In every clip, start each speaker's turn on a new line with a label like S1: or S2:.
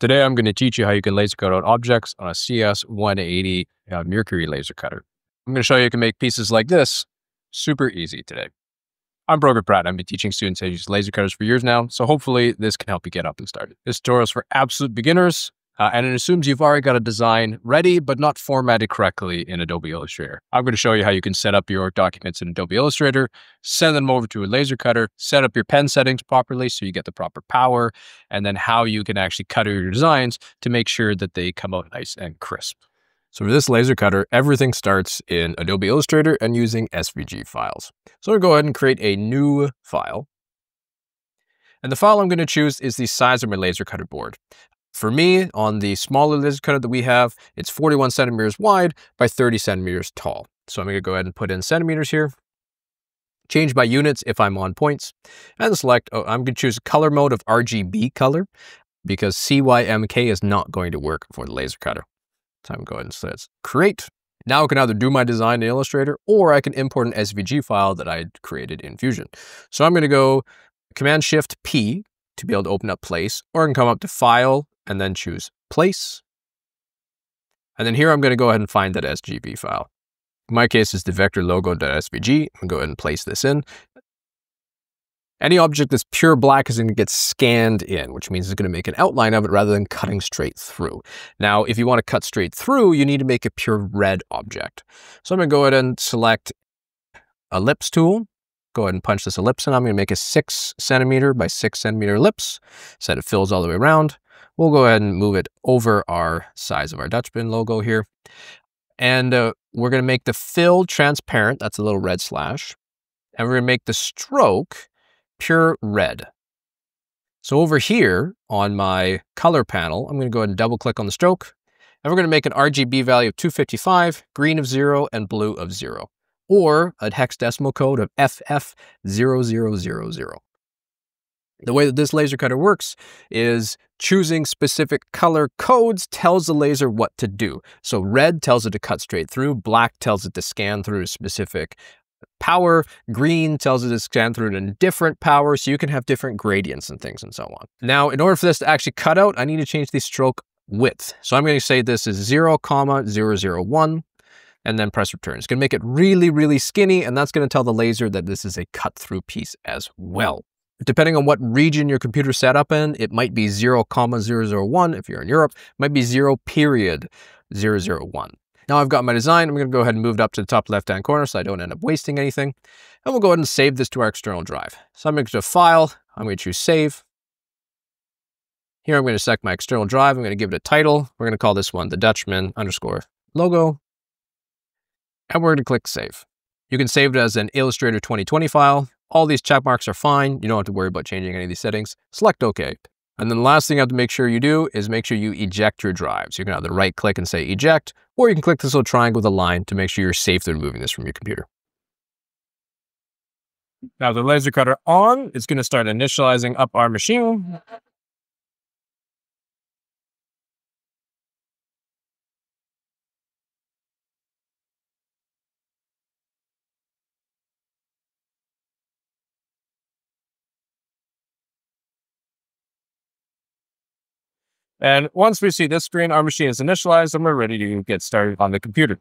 S1: Today, I'm going to teach you how you can laser cut out objects on a CS180 uh, Mercury laser cutter. I'm going to show you you can make pieces like this super easy today. I'm Brogan Pratt. I've been teaching students how to use laser cutters for years now, so hopefully this can help you get up and started. This tutorial is for absolute beginners, uh, and it assumes you've already got a design ready, but not formatted correctly in Adobe Illustrator. I'm going to show you how you can set up your documents in Adobe Illustrator, send them over to a laser cutter, set up your pen settings properly so you get the proper power, and then how you can actually cut your designs to make sure that they come out nice and crisp. So for this laser cutter, everything starts in Adobe Illustrator and using SVG files. So I'm going to go ahead and create a new file. And the file I'm going to choose is the size of my laser cutter board. For me, on the smaller laser cutter that we have, it's 41 centimeters wide by 30 centimeters tall. So I'm going to go ahead and put in centimeters here. Change my units if I'm on points. And select, oh, I'm going to choose color mode of RGB color because CYMK is not going to work for the laser cutter. So I'm going to say create. Now I can either do my design in Illustrator or I can import an SVG file that I created in Fusion. So I'm going to go Command Shift P to be able to open up place, or I can come up to File, and then choose place. And then here I'm going to go ahead and find that SVG file. In my case, it's the vector logo.svg. I'm going to go ahead and place this in. Any object that's pure black is going to get scanned in, which means it's going to make an outline of it rather than cutting straight through. Now, if you want to cut straight through, you need to make a pure red object. So I'm going to go ahead and select ellipse tool. Go ahead and punch this ellipse in. I'm going to make a six centimeter by six centimeter ellipse so that it fills all the way around. We'll go ahead and move it over our size of our Dutchman logo here. And uh, we're going to make the fill transparent. That's a little red slash. And we're going to make the stroke pure red. So over here on my color panel, I'm going to go ahead and double click on the stroke. And we're going to make an RGB value of 255, green of 0, and blue of 0. Or a hexadecimal code of FF0000. The way that this laser cutter works is choosing specific color codes tells the laser what to do. So red tells it to cut straight through, black tells it to scan through a specific power, green tells it to scan through a different power, so you can have different gradients and things and so on. Now, in order for this to actually cut out, I need to change the stroke width. So I'm going to say this is 0, comma 001 and then press return. It's going to make it really, really skinny, and that's going to tell the laser that this is a cut-through piece as well. Depending on what region your computer set up in, it might be 0, comma 001 if you're in Europe, it might be 0 period 001. Now I've got my design, I'm gonna go ahead and move it up to the top left-hand corner so I don't end up wasting anything. And we'll go ahead and save this to our external drive. So I'm going to File, I'm going to choose Save. Here I'm going to select my external drive, I'm going to give it a title. We're going to call this one the Dutchman underscore logo. And we're going to click Save. You can save it as an Illustrator 2020 file, all these check marks are fine. You don't have to worry about changing any of these settings. Select OK. And then the last thing you have to make sure you do is make sure you eject your drive. So you can either right click and say eject, or you can click this little triangle with a line to make sure you're safely removing this from your computer. Now the laser cutter on, it's going to start initializing up our machine. And once we see this screen, our machine is initialized and we're ready to get started on the computer.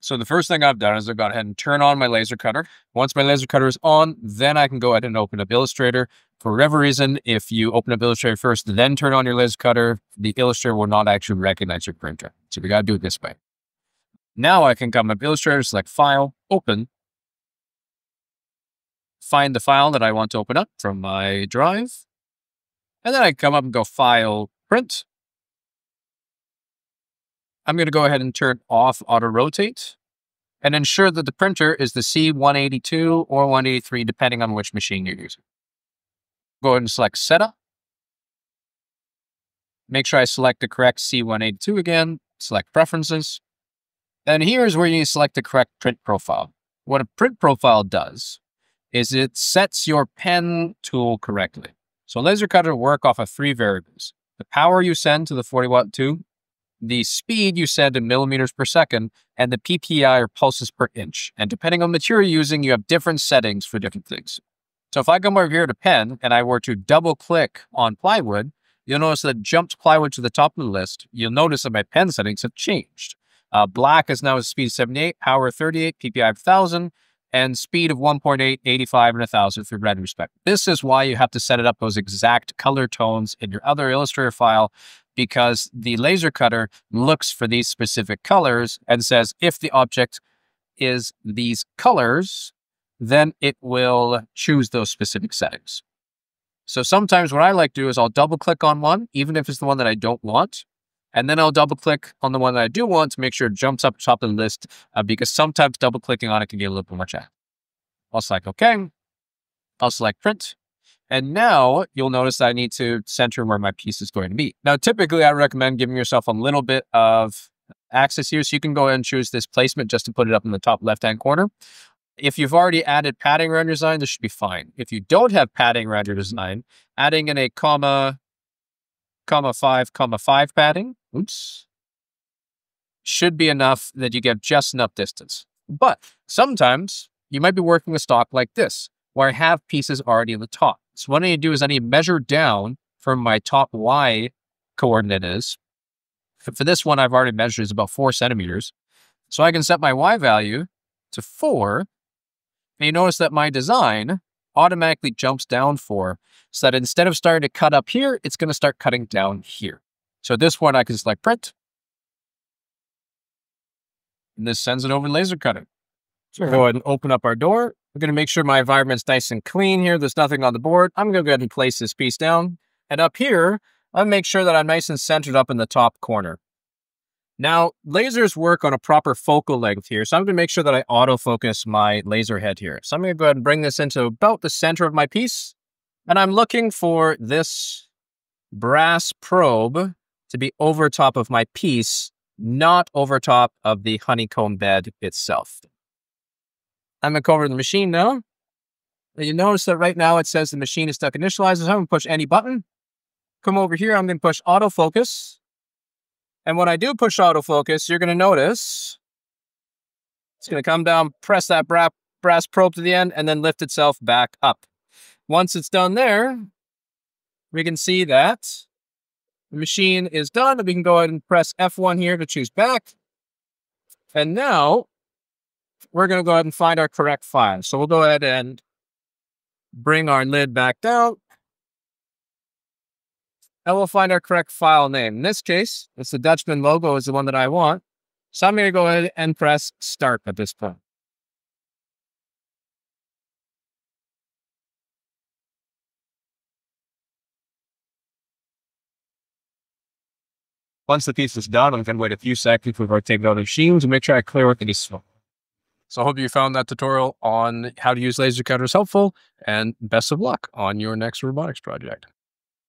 S1: So the first thing I've done is I've gone ahead and turn on my laser cutter. Once my laser cutter is on, then I can go ahead and open up Illustrator. For whatever reason, if you open up Illustrator first, then turn on your laser cutter, the Illustrator will not actually recognize your printer. So we got to do it this way. Now I can come up Illustrator, select File, Open, find the file that I want to open up from my drive, and then I come up and go File, print. I'm going to go ahead and turn off auto rotate and ensure that the printer is the C182 or 183, depending on which machine you're using. Go ahead and select setup. Make sure I select the correct C182 again, select preferences. And here's where you select the correct print profile. What a print profile does is it sets your pen tool correctly. So laser cutter work off of three variables the power you send to the 40 watt tube, the speed you send in millimeters per second, and the PPI or pulses per inch. And depending on the material you're using, you have different settings for different things. So if I come over here to pen and I were to double click on plywood, you'll notice that jumped plywood to the top of the list. You'll notice that my pen settings have changed. Uh, black is now a speed 78, power 38, PPI 1000, and speed of 1.8, 85, and 1000 for red respect. This is why you have to set it up those exact color tones in your other Illustrator file because the laser cutter looks for these specific colors and says if the object is these colors, then it will choose those specific settings. So sometimes what I like to do is I'll double click on one, even if it's the one that I don't want. And then I'll double click on the one that I do want to make sure it jumps up top of the list uh, because sometimes double clicking on it can get a little bit much. I'll select OK. I'll select print. And now you'll notice I need to center where my piece is going to be. Now, typically I recommend giving yourself a little bit of access here. So you can go ahead and choose this placement just to put it up in the top left-hand corner. If you've already added padding around your design, this should be fine. If you don't have padding around your design, adding in a comma, comma five, comma five padding, oops, should be enough that you get just enough distance. But sometimes you might be working with stock like this, where I have pieces already in the top. So what I need to do is I need to measure down from my top Y coordinate is. For this one, I've already measured is about four centimeters. So I can set my Y value to four and you notice that my design automatically jumps down four so that instead of starting to cut up here, it's going to start cutting down here. So this one, I can select print. And this sends it over laser cutter. So go ahead and open up our door. We're going to make sure my environment's nice and clean here. There's nothing on the board. I'm going to go ahead and place this piece down. And up here, I'll make sure that I'm nice and centered up in the top corner. Now, lasers work on a proper focal length here, so I'm going to make sure that I autofocus my laser head here. So I'm going to go ahead and bring this into about the center of my piece, and I'm looking for this brass probe to be over top of my piece, not over top of the honeycomb bed itself. I'm going to come over the machine now. And you notice that right now it says the machine is stuck initialized. I'm going to push any button. Come over here, I'm going to push autofocus. And when I do push autofocus, you're going to notice it's going to come down, press that bra brass probe to the end, and then lift itself back up. Once it's done there, we can see that the machine is done. We can go ahead and press F1 here to choose back. And now we're going to go ahead and find our correct file. So we'll go ahead and bring our lid back down and we'll find our correct file name. In this case, it's the Dutchman logo is the one that I want. So I'm going to go ahead and press start at this point. Once the piece is done, I'm going to wait a few seconds before I take it out of the machine to make sure I clear to So I hope you found that tutorial on how to use laser cutters helpful and best of luck on your next robotics project.